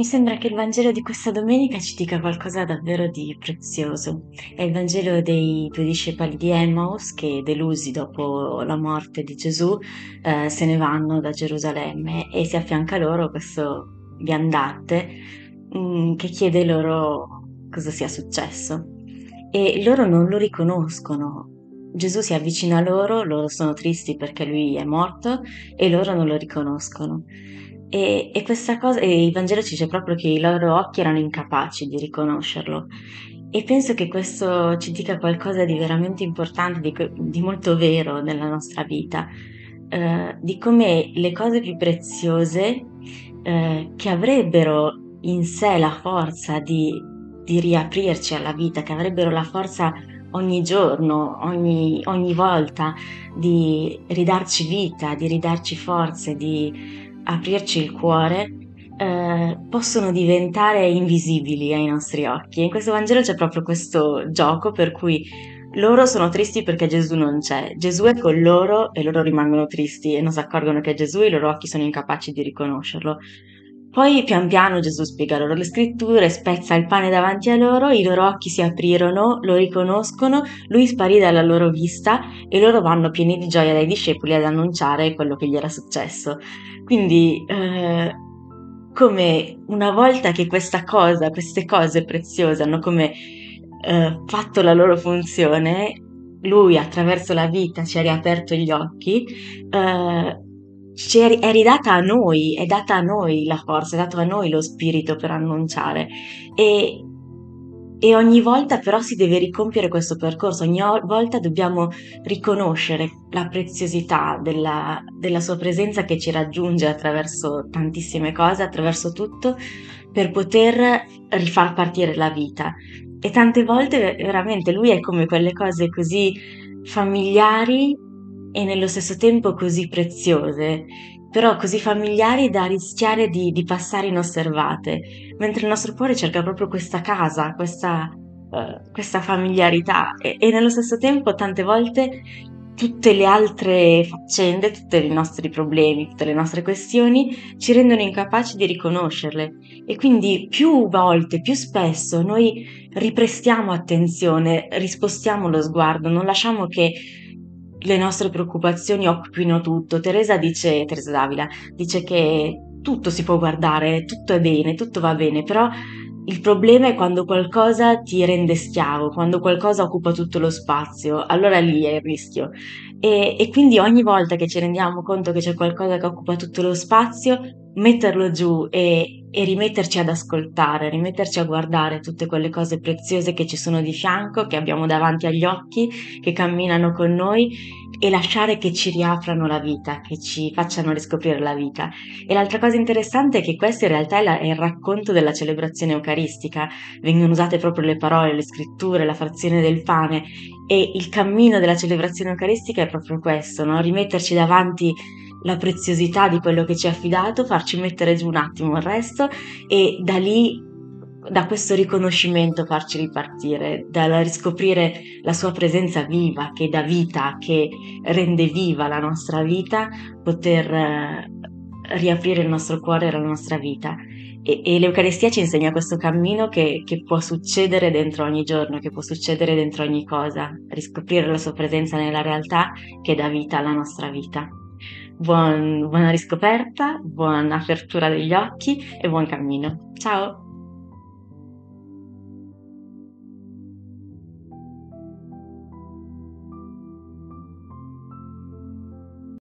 Mi sembra che il Vangelo di questa domenica ci dica qualcosa davvero di prezioso. È il Vangelo dei due discepoli di Emmaus che, delusi dopo la morte di Gesù, eh, se ne vanno da Gerusalemme e si affianca loro questo viandante mh, mm, che chiede loro cosa sia successo. E loro non lo riconoscono. Gesù si avvicina a loro, loro sono tristi perché lui è morto e loro non lo riconoscono. E, e questa cosa, e il Vangelo ci dice proprio che i loro occhi erano incapaci di riconoscerlo. E penso che questo ci dica qualcosa di veramente importante, di, di molto vero nella nostra vita, eh, di come le cose più preziose eh, che avrebbero in sé la forza di, di, riaprirci alla vita, che avrebbero la forza ogni giorno, ogni, ogni volta di ridarci vita, di ridarci forze, di aprirci il cuore, eh, possono diventare invisibili ai nostri occhi. E in questo Vangelo c'è proprio questo gioco per cui loro sono tristi perché Gesù non c'è, Gesù è con loro e loro rimangono tristi e non si accorgono che è Gesù e i loro occhi sono incapaci di riconoscerlo. Poi pian piano Gesù spiega loro le scritture, spezza il pane davanti a loro, i loro occhi si aprirono, lo riconoscono, lui sparì dalla loro vista e loro vanno pieni di gioia dai discepoli ad annunciare quello che gli era successo. Quindi, eh, come una volta che questa cosa, queste cose preziose hanno come eh, fatto la loro funzione, lui attraverso la vita ci ha riaperto gli occhi, eh, è, è ridata a noi, è data a noi la forza, è dato a noi lo spirito per annunciare e, e ogni volta però si deve ricompiere questo percorso, ogni volta dobbiamo riconoscere la preziosità della, della sua presenza che ci raggiunge attraverso tantissime cose, attraverso tutto, per poter rifar partire la vita. E tante volte veramente lui è come quelle cose così familiari e nello stesso tempo così preziose, però così familiari da rischiare di, di passare inosservate, mentre il nostro cuore cerca proprio questa casa, questa, uh, questa familiarità. E, e nello stesso tempo tante volte tutte le altre faccende, tutti i nostri problemi, tutte le nostre questioni ci rendono incapaci di riconoscerle. E quindi più volte, più spesso noi riprestiamo attenzione, rispostiamo lo sguardo, non lasciamo che le nostre preoccupazioni occupino tutto. Teresa dice, Teresa Davila, dice che tutto si può guardare, tutto è bene, tutto va bene, però il problema è quando qualcosa ti rende schiavo, quando qualcosa occupa tutto lo spazio, allora lì è il rischio. E, e quindi ogni volta che ci rendiamo conto che c'è qualcosa che occupa tutto lo spazio, metterlo giù e, e rimetterci ad ascoltare, rimetterci a guardare tutte quelle cose preziose che ci sono di fianco, che abbiamo davanti agli occhi, che camminano con noi e lasciare che ci riaprano la vita, che ci facciano riscoprire la vita. E l'altra cosa interessante è che questo in realtà è, la, è il racconto della celebrazione eucaristica, vengono usate proprio le parole, le scritture, la frazione del pane e il cammino della celebrazione eucaristica è proprio questo, no? rimetterci davanti la preziosità di quello che ci è affidato, farci mettere giù un attimo il resto e da lì, da questo riconoscimento farci ripartire, dal riscoprire la sua presenza viva, che dà vita, che rende viva la nostra vita, poter eh, riaprire il nostro cuore e la nostra vita. E, e, l'Eucaristia ci insegna questo cammino che, che, può succedere dentro ogni giorno, che può succedere dentro ogni cosa, riscoprire la sua presenza nella realtà che dà vita alla nostra vita. Buon, buona riscoperta, buona apertura degli occhi e buon cammino. Ciao!